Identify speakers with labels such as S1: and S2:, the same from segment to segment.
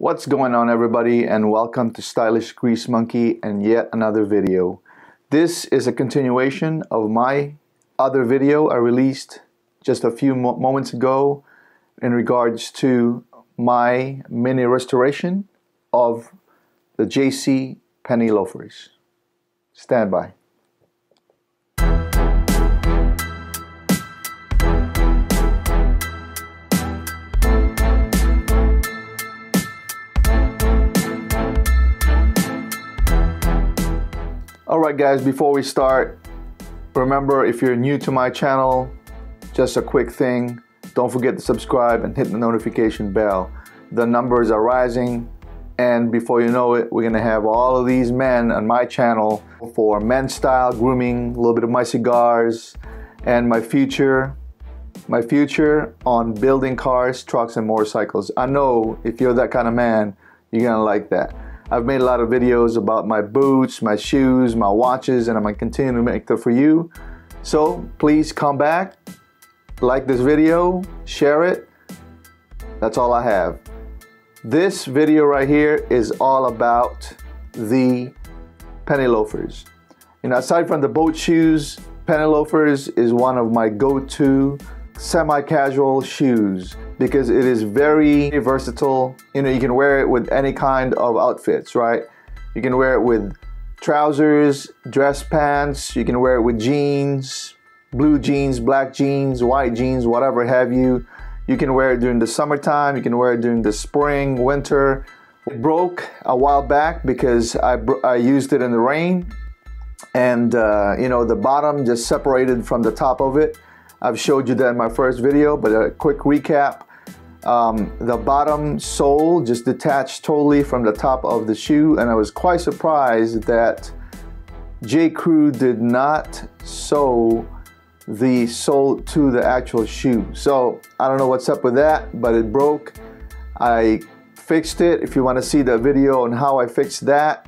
S1: What's going on everybody and welcome to Stylish Grease Monkey and yet another video. This is a continuation of my other video I released just a few mo moments ago in regards to my mini restoration of the J. Crew penny loafers. Stand by. Alright guys, before we start, remember if you're new to my channel, just a quick thing, don't forget to subscribe and hit the notification bell. The numbers are rising and before you know it, we're gonna have all of these men on my channel for men's style grooming, a little bit of my cigars, and my future, my future on building cars, trucks, and motorcycles. I know if you're that kind of man, you're gonna like that. I've made a lot of videos about my boots, my shoes, my watches, and I'm gonna continue to make them for you. So please come back, like this video, share it. That's all I have. This video right here is all about the penny loafers. Know, aside from the boat shoes, penny loafers is one of my go-to semi-casual shoes because it is very versatile. You know, you can wear it with any kind of outfits, right? You can wear it with trousers, dress pants, you can wear it with jeans, blue jeans, black jeans, white jeans, whatever have you. You can wear it during the summertime, you can wear it during the spring, winter. It broke a while back because I, I used it in the rain and uh, you know the bottom just separated from the top of it I've showed you that in my first video, but a quick recap. Um, the bottom sole just detached totally from the top of the shoe and I was quite surprised that J. Crew did not sew the sole to the actual shoe. So I don't know what's up with that, but it broke. I fixed it. If you want to see the video on how I fixed that,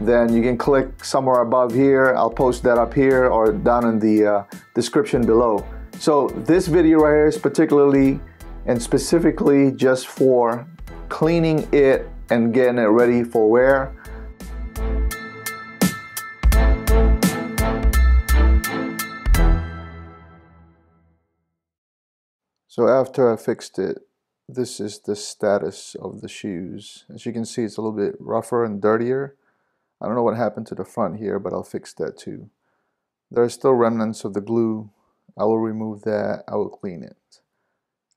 S1: then you can click somewhere above here. I'll post that up here or down in the uh, description below. So this video right here is particularly and specifically just for cleaning it and getting it ready for wear. So after I fixed it, this is the status of the shoes. As you can see, it's a little bit rougher and dirtier. I don't know what happened to the front here, but I'll fix that too. There are still remnants of the glue I will remove that, I will clean it.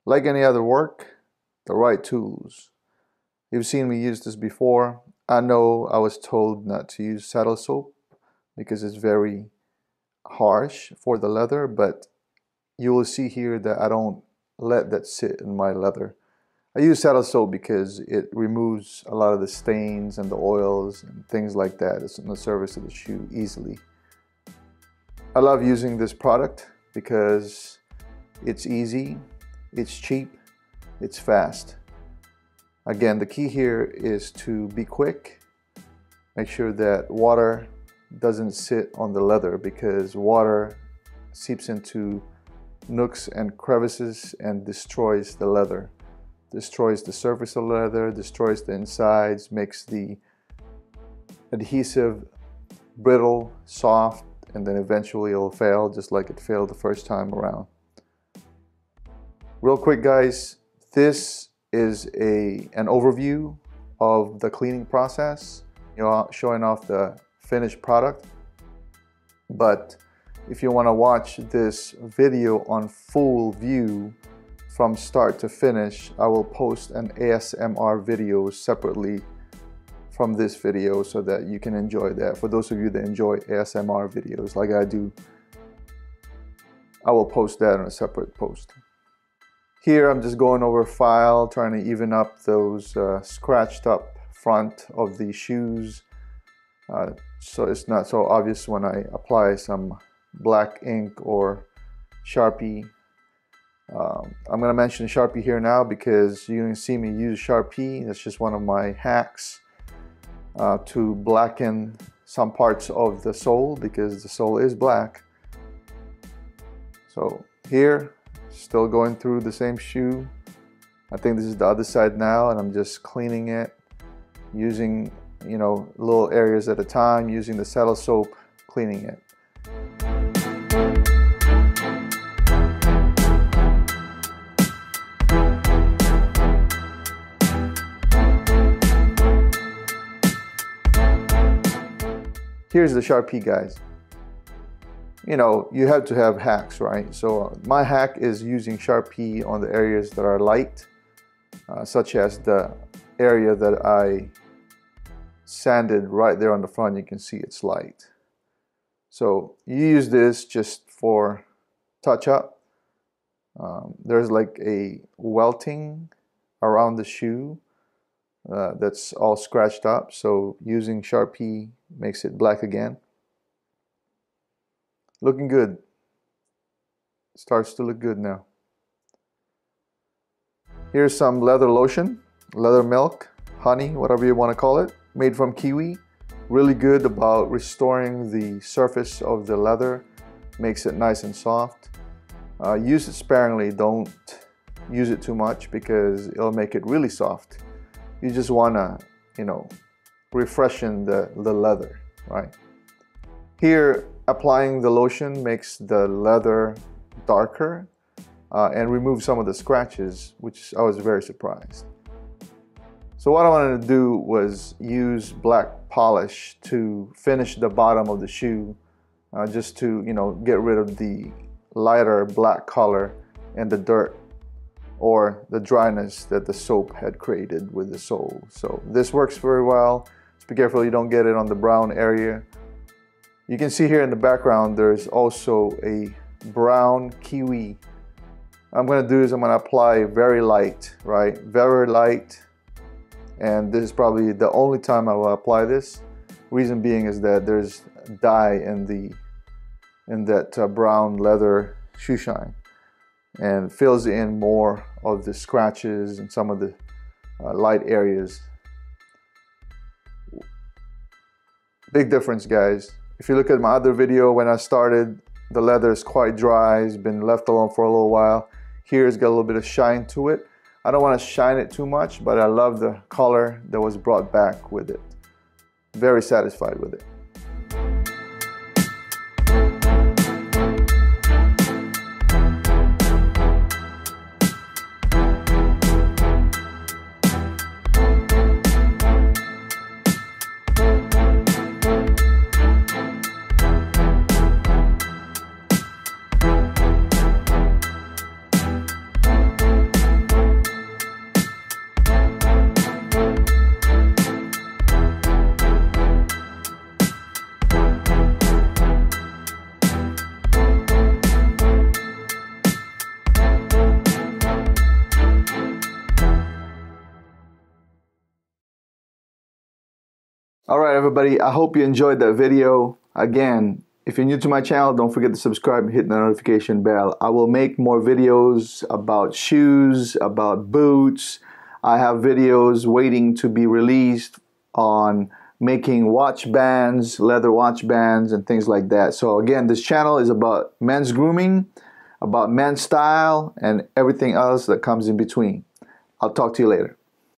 S1: Like any other work, the right tools. You've seen me use this before. I know I was told not to use saddle soap because it's very harsh for the leather, but you will see here that I don't let that sit in my leather. I use saddle soap because it removes a lot of the stains and the oils and things like that. It's in the surface of the shoe easily. I love using this product because it's easy, it's cheap, it's fast. Again, the key here is to be quick. Make sure that water doesn't sit on the leather because water seeps into nooks and crevices and destroys the leather. Destroys the surface of leather, destroys the insides, makes the adhesive brittle, soft, and then eventually it'll fail just like it failed the first time around. Real quick guys, this is a an overview of the cleaning process, you know, showing off the finished product. But if you want to watch this video on full view from start to finish, I will post an ASMR video separately from this video so that you can enjoy that. For those of you that enjoy ASMR videos like I do, I will post that on a separate post. Here I'm just going over file, trying to even up those uh, scratched up front of the shoes uh, so it's not so obvious when I apply some black ink or Sharpie. Um, I'm going to mention Sharpie here now because you can see me use Sharpie. That's just one of my hacks uh, to blacken some parts of the sole because the sole is black. So here, still going through the same shoe. I think this is the other side now and I'm just cleaning it using you know little areas at a time using the saddle soap cleaning it here's the Sharpie guys. You know, you have to have hacks, right? So my hack is using Sharpie on the areas that are light, uh, such as the area that I sanded right there on the front. You can see it's light. So you use this just for touch up. Um, there's like a welting around the shoe uh, that's all scratched up. So using Sharpie makes it black again. Looking good. Starts to look good now. Here's some leather lotion, leather milk, honey, whatever you want to call it, made from kiwi. Really good about restoring the surface of the leather, makes it nice and soft. Uh, use it sparingly, don't use it too much because it'll make it really soft you just want to, you know, refreshen the, the leather, right? Here, applying the lotion makes the leather darker uh, and remove some of the scratches, which I was very surprised. So what I wanted to do was use black polish to finish the bottom of the shoe, uh, just to, you know, get rid of the lighter black color and the dirt or the dryness that the soap had created with the sole. So this works very well. Just be careful you don't get it on the brown area. You can see here in the background there's also a brown kiwi. I'm gonna do is I'm gonna apply very light, right? Very light. And this is probably the only time I will apply this. Reason being is that there's dye in the in that uh, brown leather shoe shine and fills in more of the scratches and some of the uh, light areas. Big difference guys. If you look at my other video when I started, the leather is quite dry, it's been left alone for a little while. Here it's got a little bit of shine to it. I don't want to shine it too much, but I love the color that was brought back with it. Very satisfied with it. All right, everybody. I hope you enjoyed that video. Again, if you're new to my channel, don't forget to subscribe and hit the notification bell. I will make more videos about shoes, about boots. I have videos waiting to be released on making watch bands, leather watch bands, and things like that. So again, this channel is about men's grooming, about men's style, and everything else that comes in between. I'll talk to you later.